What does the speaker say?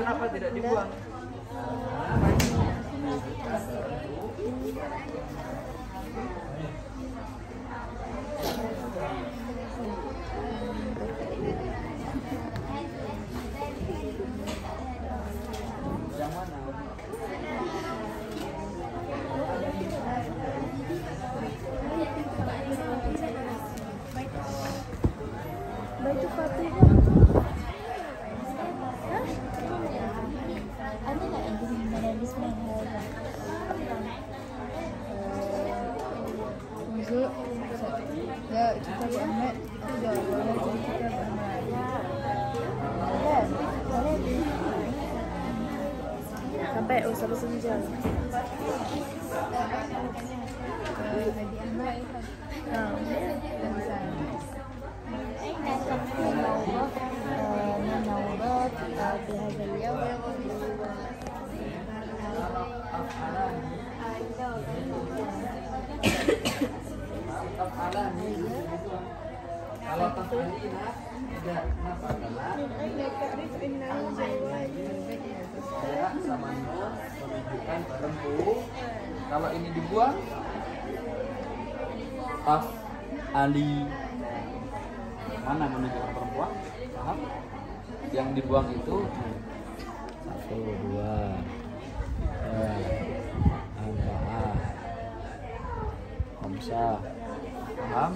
kenapa tidak dibuang? Batu Fatihah. Hah? Ada nggak. Ya, kita boleh kita Ahmad. Ya, boleh. Sampai oh sampai Kalau tidak bu. Kalau ini dibuang, taf Ali mana menunjukkan perempuan? Paham? Yang dibuang itu satu, dua, Hamzah. Paham?